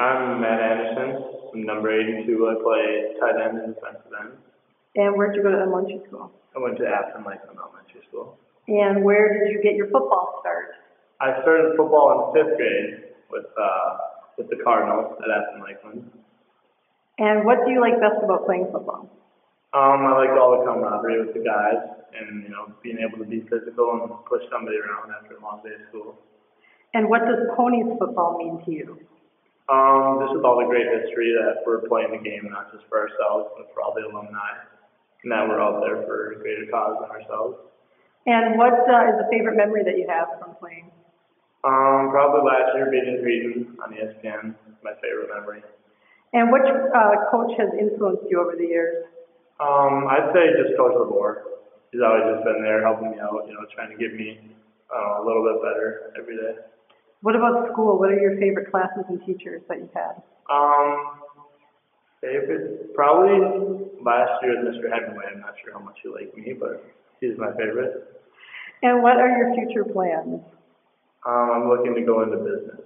I'm Matt Anderson. I'm number eighty-two. I play tight end and defensive end. And where'd you go to elementary school? I went to Afton Lakeland Elementary School. And where did you get your football start? I started football in fifth grade with, uh, with the Cardinals at Afton Lakeland. And what do you like best about playing football? Um, I liked all the camaraderie with the guys and, you know, being able to be physical and push somebody around after a long day of school. And what does ponies football mean to you? Um, just with all the great history that we're playing the game, not just for ourselves, but for all the alumni. And that we're out there for a greater cause than ourselves. And what uh, is the favorite memory that you have from playing? Um, probably last year beating Creighton on ESPN, my favorite memory. And which uh, coach has influenced you over the years? Um, I'd say just Coach LeBour. He's always just been there helping me out, you know, trying to get me, uh, a little bit better every day. What about school? What are your favorite classes and teachers that you've had? Um, favorite, probably last year with Mr. Hemingway. I'm not sure how much you like me, but he's my favorite. And what are your future plans? Um, I'm looking to go into business.